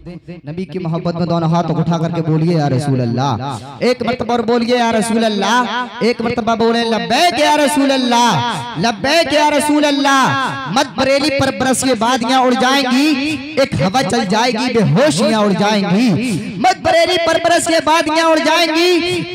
नबी की मोहब्बत में दोनों हाथ उठा करके बोलिए यार रसूल अल्लाह एक मरतबा और बोलिए यार रसूल अल्लाह एक मरतबा बोले लब्बैक या रसूल अल्लाह लब्बैक या रसूल अल्लाह मत बरेली पर बरस के बादियाँ उड़ जाएँगी। एक हवा चल जाएगी बेहोशियाँ उड़ जाएँगी। मत बरेली पर बरस के बादियाँ उड़ जाएँगी।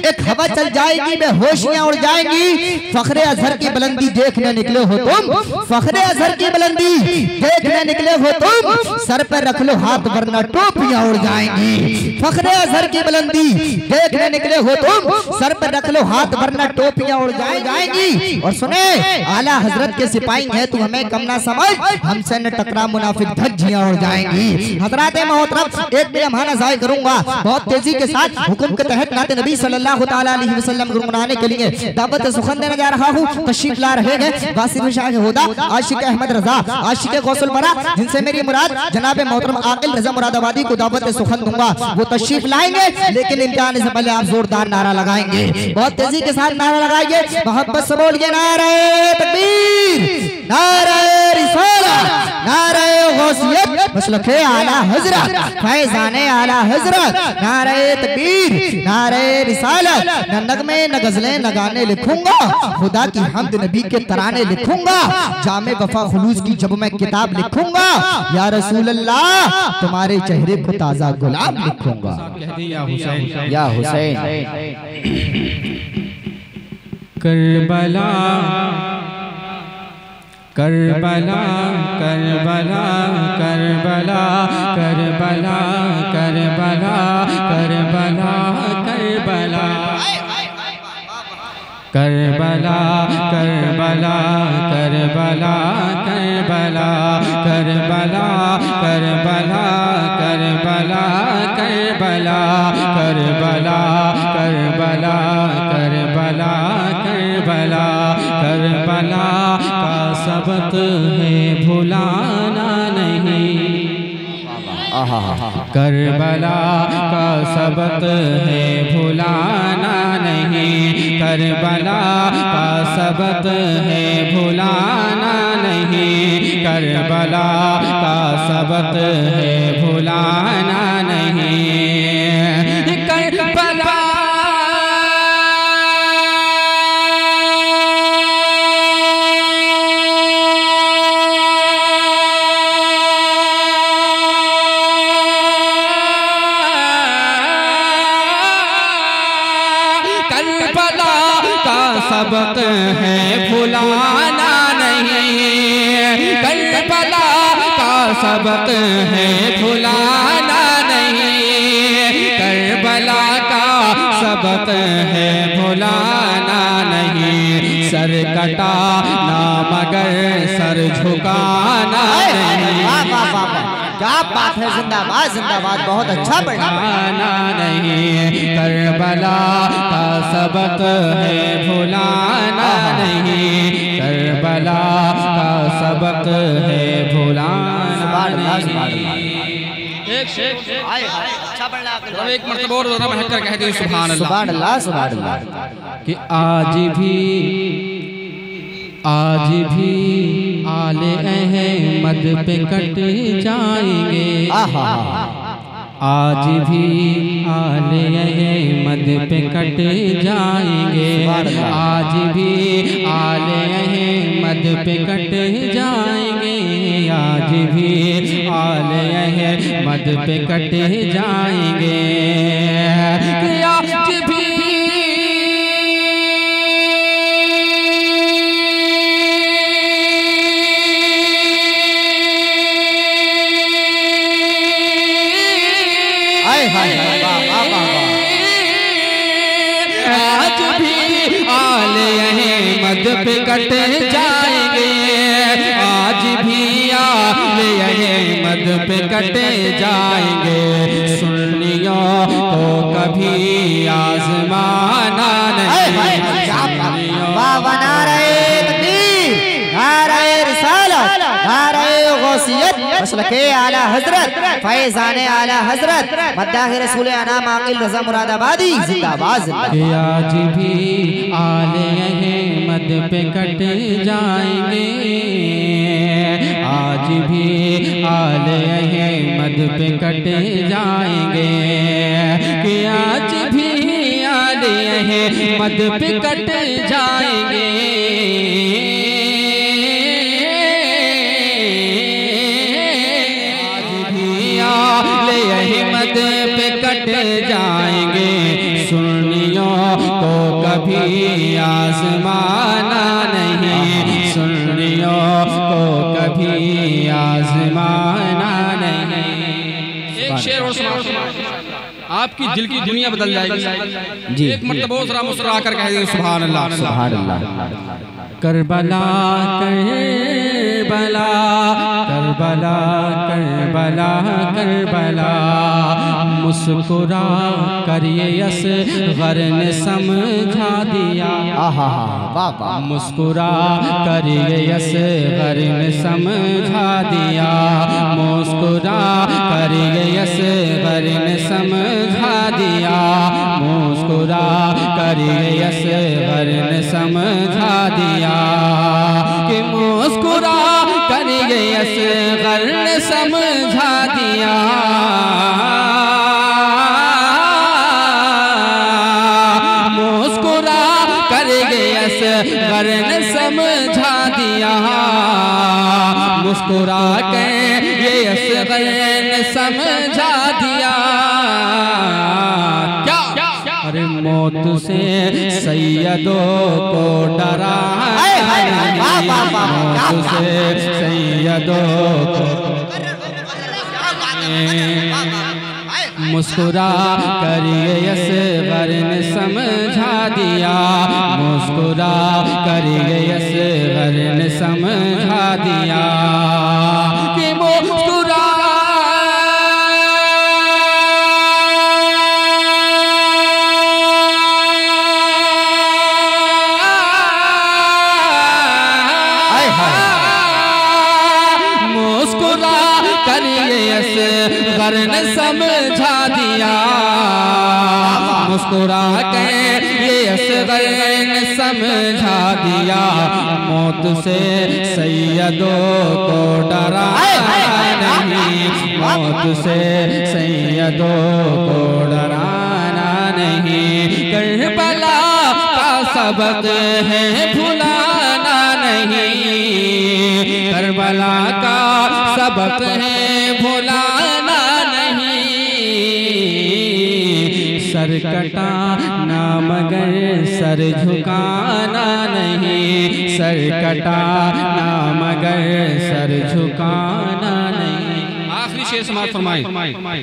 एक हवा चल जाएगी बेहोशियाँ उड़ जाएँगी। फखरे अजहर की बुलंदी देखने निकले हो तुम। फखरे अजहर की बुलंदी देखने निकले हो तुम। सर पर रख लो हाथ वरना टोपियाँ उड़ जाएँगी। फखरे अजहर की बुलंदी देखने निकले हो तुम। सर पर रख लो हाथ वरना टोपियाँ उड़ जाएँगी। और सुने आला हज़रत के सिपाही है तू हमें कम ना समझ हमसे टकरा मुनाफिक धज्जियाँ उड़ जाएँगी। हज़रत मोहतरम, एक भी लम्हा नजाय करूँगा। बहुत तेज़ी के साथ हुक्म के तहत नाते नबी सल्लल्लाहु ताला अलैहि वसल्लम गुनगुनाने के लिए दावत सुखन देने जा रहा हूँ। तशरीफ़ ला रहे हैं। वासिफ शाह होदा, आशिक अहमद रजा, आशिक गौसल बरा, जिनसे मेरी मुराद, जनाब मोहतरम आकिल रजा मुरादाबादी को दावत सुखन दूँगा। वो तशरीफ़ लाएँगे, लेकिन इम्तिहान से पहले आप जोरदार नारा लगाएँगे। बहुत तेज़ी के साथ नारा लगाइए। मोहब्बत से बोलिए, नारे तकबीर, नारे रिसाला नारे गौसियत आला हज़रत आला हज़रत, नारे नारे रिसालत नगमे, न गजलें, न गाने लिखूँगा, खुदा की हमद नबी के तराने लिखूँगा, जामे वफा खुलूस की जब मैं किताब लिखूँगा, या रसूल अल्लाह तुम्हारे चेहरे को ताज़ा गुलाब लिखूँगा। या Hussain. Karbala Karbala Karbala Karbala Karbala Karbala Karbala Karbala Karbala Karbala Karbala Karbala Karbala Karbala Karbala सबक है, भुलाना नहीं। करबला का सबक है, भुलाना नहीं। करबला का सबक है, भुलाना नहीं। करबला का सबक है, भुलाना सबक है भुलाना नहीं। करबला का सबक है भुलाना नहीं। करबला का सबक है भुलाना नहीं। सर कटा ना मगर सर झुकाना नहीं। क्या बात है जिंदाबाद जिंदाबाद बहुत अच्छा भुलाना नहीं करबला का सबक है भुलाना नहीं करबला का सबक है भुलाना नहीं। अच्छा पढ़ना एक मरतबा और दोबारा महक कर कहते हैं सुभान अल्लाह। सुभान अल्लाह सुभान अल्लाह। कि आज भी आज भी आले अहमद पे कट जाएँगे। आज भी आले अहमद पे कट जाएँगे। आज भी आले अहमद पे कट जाएँगे। आज भी आले अहमद पे कट जाएँगे। पद पे कट जाएँगे। आज भी आले अहमद पे कट जाएँगे। सुन्नियों को कभी आजमाना नहीं। आला हज़रत। फैजान आला हज़रत। मद्दाखिर रसूल अनाम रजा मुरादाबादी। जिंदाबाद आज भी आले पे कट जाएँगे। आज भी आले अहमद पे कटे जाएँगे। कि आज भी आले अहमद पे कट जाएँगे। आज भी आले अहमद पे कट जाएँगे। कभी आजमाना नहीं। सुनियों को कभी आजमाना नहीं। एक शेर और सुना आपकी दिल की दुनिया बदल जाएगी। जी। एक मतलब बहुत सारा मुस्कुरा कर कह सुभान अल्लाह। सुभान अल्लाह। Karbala Karbala Karbala Karbala Karbala. मुस्कुरा करिए यस गर ने समझा दिया। आहा वाह मुस्कुरा करिए यस गर ने समझा दिया। मुस्कुरा करिए यस गर ने समझा दिया। मुस्कुरा करिए यस गर ने समझा दिया। कि मुस्कुरा करिए यस गर ने समझा दिया। मुस्कुरा करेंगे यस वरन समझा दिया। मुस्कुरा के ये यस वरन समझा दिया। अरे मौत से सैयदों को डरा मौत से सैयदों को मुस्कुरा करिए यस वरन समझा दिया। मुस्कुरा करिए यस वरन समझा दिया। समझा दिया मुस्कुरा के ये वरन समझा दिया मौत से सैयदों को डरा नहीं। मौत से सैयदों को डराना नहीं। करबला का सबक है भुलाना नहीं। करबला का सबक है भुलाना सर कटाना मगर सर झुकाना नहीं। सर कटाना मगर सर झुकाना नहीं। आखिरी शेर समाज फरमाए।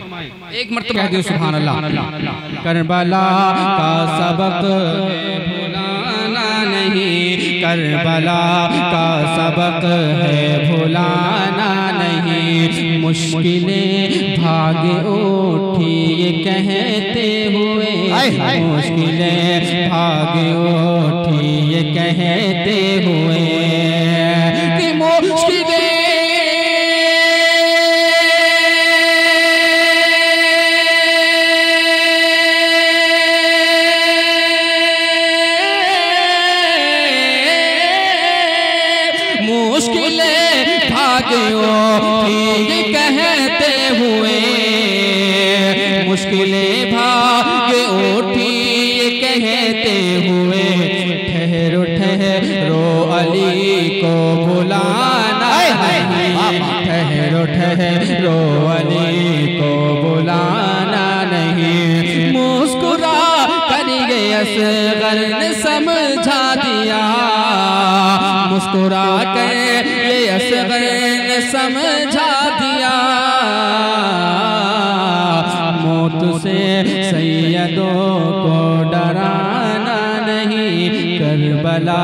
एक मरतबा सुबह अल्लाह। करबला का सबक। नहीं करबला का सबक है भुलाना नहीं। मुश्किलें भाग उठी ये कहते हुए। मुश्किलें भाग उठी ये कहते हुए। ठहरो अली को बुलाना नहीं। मुस्कुरा करिए असगर ने समझा दिया। मुस्कुरा कर ये असगर ने समझा दिया। मौत से सैयदों को डराना नहीं। करबला